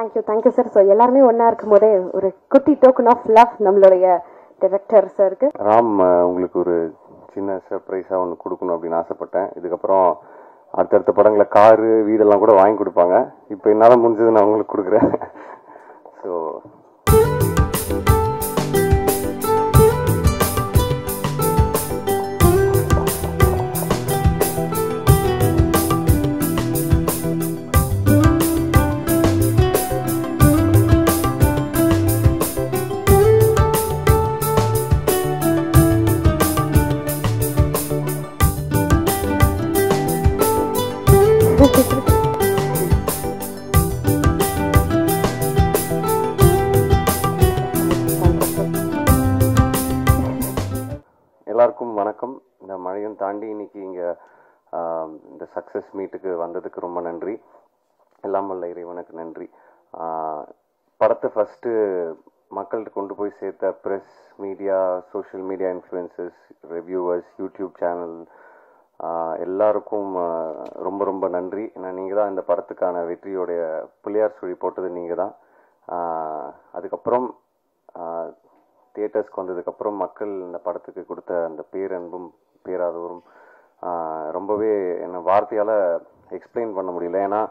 Thank you thank you sir so எல்லாருமே ஒன்றா இருக்கும் போதே ஒரு குட்டி டோக்கன் ஆஃப் லவ் நம்மளுடைய டைரக்டர் சாருக்கு ராம் உங்களுக்கு ஒரு சின்ன சர்ப்ரைஸாக ஒன்று கொடுக்கணும் அப்படின்னு ஆசைப்பட்டேன். இதுக்கப்புறம் அடுத்தடுத்த படங்களை காரு வீடெல்லாம் கூட வாங்கி கொடுப்பாங்க. இப்போ என்னால் முடிஞ்சது நான் உங்களுக்கு கொடுக்குறேன். ஸோ எல்லாருக்கும் வணக்கம். இந்த மழையும் தாண்டி இன்னைக்கு இங்கே இந்த சக்ஸஸ் மீட்டுக்கு வந்ததுக்கு ரொம்ப நன்றி. எல்லாம் வல்ல இறைவனுக்கு நன்றி. படத்தை ஃபஸ்ட்டு மக்கள்கிட்ட கொண்டு போய் சேர்த்த press media social media influencers reviewers YouTube channel எல்லாருக்கும் ரொம்ப ரொம்ப நன்றி. ஏன்னா நீங்கள் தான் இந்த படத்துக்கான வெற்றியோடைய பிள்ளையார் சுழி போட்டது நீங்கள் தான் அதுக்கப்புறம் தியேட்டர்ஸ்க்கு வந்ததுக்கப்புறம் மக்கள் இந்த படத்துக்கு கொடுத்த அந்த பேரன்பும் பேராதவரும் ரொம்பவே என்ன வார்த்தையால் எக்ஸ்பிளைன் பண்ண முடியல. ஏன்னா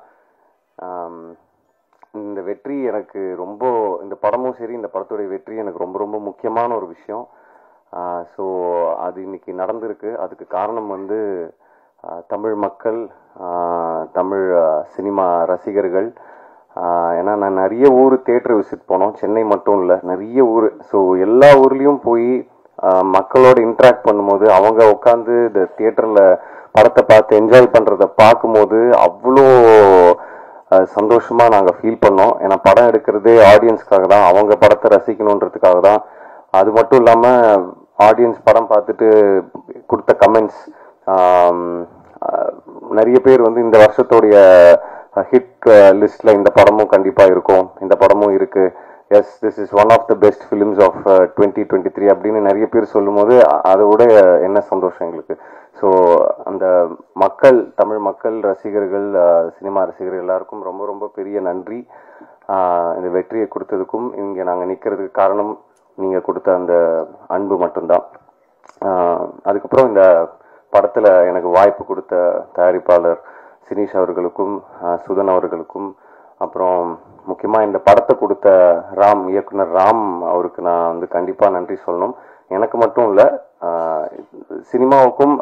இந்த வெற்றி எனக்கு ரொம்ப இந்த படமும் சரி இந்த படத்துடைய வெற்றி எனக்கு ரொம்ப ரொம்ப முக்கியமான ஒரு விஷயம். ஸோ அது இன்னைக்கு நடந்திருக்கு. அதுக்கு காரணம் வந்து தமிழ் மக்கள் தமிழ் சினிமா ரசிகர்கள் ஏன்னா நான் நிறைய ஊர் தேட்டர் விசிட் போனோம். சென்னை மட்டும் இல்லை நிறைய ஊர். ஸோ எல்லா ஊர்லேயும் போய் மக்களோட இன்ட்ராக்ட் பண்ணும்போது அவங்க உட்காந்து இந்த தியேட்டரில் படத்தை பார்த்து என்ஜாய் பண்ணுறத பார்க்கும்போது அவ்வளோ சந்தோஷமாக நாங்கள் ஃபீல் பண்ணோம். ஏன்னா படம் எடுக்கிறதே ஆடியன்ஸ்க்காக தான் அவங்க படத்தை ரசிக்கணுன்றதுக்காக தான். அது மட்டும் இல்லாமல் ஆடியன்ஸ் படம் பார்த்துட்டு கொடுத்த கமெண்ட்ஸ் நிறைய பேர் வந்து இந்த வருஷத்துடைய ஹிட் லிஸ்ட்ல இந்த படமும் கண்டிப்பா இருக்கும். இந்த படமும் இருக்கு. Yes this is one of the best films of twenty twenty three அப்படின்னு நிறைய பேர் சொல்லும்போது அதோட அதை விட என்ன சந்தோஷம் எங்களுக்கு. ஸோ அந்த மக்கள் தமிழ் மக்கள் ரசிகர்கள் சினிமா ரசிகர்கள் எல்லாருக்கும் ரொம்ப ரொம்ப பெரிய நன்றி. இந்த வெற்றியை கொடுத்ததுக்கும் இங்கே நாங்கள் நிற்கிறதுக்கு காரணம் நீங்கள் கொடுத்த அந்த அன்பு மட்டும்தான். அதுக்கப்புறம் இந்த படத்தில் எனக்கு வாய்ப்பு கொடுத்த தயாரிப்பாளர் சினீஷ் அவர்களுக்கும் சுதன் அவர்களுக்கும் அப்புறம் முக்கியமாக இந்த படத்தை கொடுத்த ராம் இயக்குனர் ராம் அவருக்கு நான் வந்து கண்டிப்பாக நன்றி சொல்லணும். எனக்கு மட்டும் இல்லை சினிமாவுக்கும்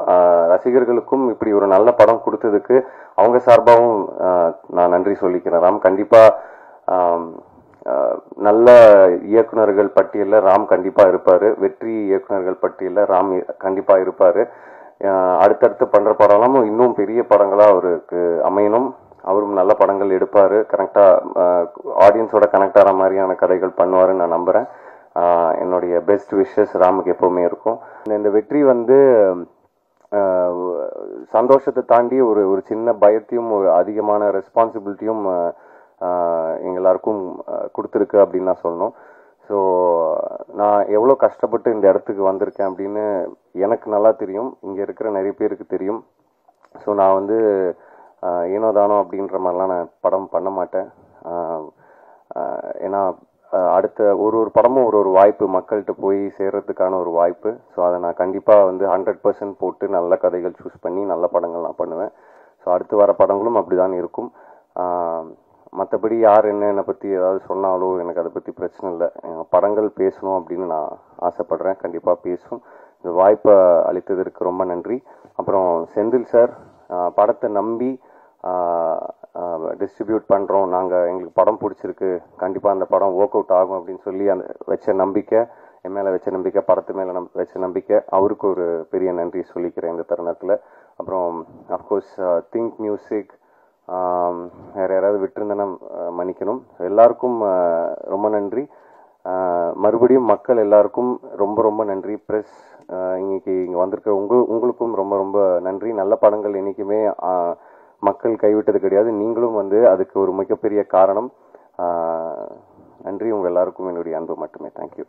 ரசிகர்களுக்கும் இப்படி ஒரு நல்ல படம் கொடுத்ததுக்கு அவங்க சார்பாகவும் நான் நன்றி சொல்லிக்கிறேன். ராம் கண்டிப்பாக நல்ல இயக்குனர்கள் பட்டியலில் ராம் கண்டிப்பாக இருப்பார். வெற்றி இயக்குனர்கள் பட்டியலில் ராம் கண்டிப்பாக இருப்பார். அடுத்தடுத்து பண்ணுற படம்லாம் இன்னும் பெரிய படங்களாக அவருக்கு அமையணும். அவரும் நல்ல படங்கள் எடுப்பார். கனெக்டாக ஆடியன்ஸோட கனெக்ட் ஆகிற மாதிரியான கதைகள் பண்ணுவாருன்னு நான் நம்புகிறேன் என்னுடைய பெஸ்ட் விஷஸ் ராமுக்கு எப்போவுமே இருக்கும். இந்த- இந்த வெற்றி வந்து சந்தோஷத்தை தாண்டி ஒரு ஒரு சின்ன பயத்தையும் ஒரு அதிகமான ரெஸ்பான்சிபிலிட்டியும் எங்கள் எல்லாருக்கும் கொடுத்துருக்கு அப்படின்னு நான் சொல்லணும். ஸோ நான் எவ்வளோ கஷ்டப்பட்டு இந்த இடத்துக்கு வந்திருக்கேன் அப்படின்னு எனக்கு நல்லா தெரியும். இங்கே இருக்கிற நிறைய பேருக்கு தெரியும். ஸோ நான் வந்து ஏனோ தானோ அப்படின்ற மாதிரிலாம் நான் படம் பண்ண மாட்டேன். ஏன்னா அடுத்த ஒரு ஒரு படமும் ஒரு ஒரு வாய்ப்பு மக்கள்கிட்ட போய் சேர்கிறதுக்கான ஒரு வாய்ப்பு. ஸோ அதை நான் கண்டிப்பாக வந்து ஹண்ட்ரட் பர்சன்ட் போட்டு நல்ல கதைகள் சூஸ் பண்ணி நல்ல படங்கள் நான் பண்ணுவேன். ஸோ அடுத்து வர படங்களும் அப்படிதான் இருக்கும். மற்றபடி யார் என்ன என்னை பற்றி ஏதாவது சொன்னாலோ எனக்கு அதை பற்றி பிரச்சனை இல்லை. படங்கள் பேசணும் அப்படின்னு நான் ஆசைப்படுறேன். கண்டிப்பாக பேசும். இந்த வாய்ப்பை அளித்ததற்கு ரொம்ப நன்றி. அப்புறம் செந்தில் சார் படத்தை நம்பி டிஸ்ட்ரிபியூட் பண்ணுறோம் நாங்கள் எங்களுக்கு படம் பிடிச்சிருக்கு. கண்டிப்பாக அந்த படம் ஒர்க் அவுட் ஆகும் அப்படின்னு சொல்லி அந்த வச்ச நம்பிக்கை என் மேலே வச்ச நம்பிக்கை படத்து மேலே நம் வச்ச நம்பிக்கை அவருக்கு ஒரு பெரிய நன்றி சொல்லிக்கிறேன் இந்த தருணத்தில். அப்புறம் அஃப்கோர்ஸ் திங்க் மியூசிக் வேறு யாராவது விட்டுருந்தேன்னா மன்னிக்கணும். எல்லாருக்கும் ரொம்ப நன்றி. மறுபடியும் மக்கள் எல்லாருக்கும் ரொம்ப ரொம்ப நன்றி. ப்ரெஸ் இன்னைக்கு இங்கே வந்திருக்க உங்க உங்களுக்கும் ரொம்ப ரொம்ப நன்றி. நல்ல படங்கள் என்றைக்குமே மக்கள் கைவிட்டது கிடையாது. நீங்களும் வந்து அதுக்கு ஒரு மிகப்பெரிய காரணம். நன்றி. உங்கள் எல்லாருக்கும் என்னுடைய அன்பு மட்டுமே. தேங்க்யூ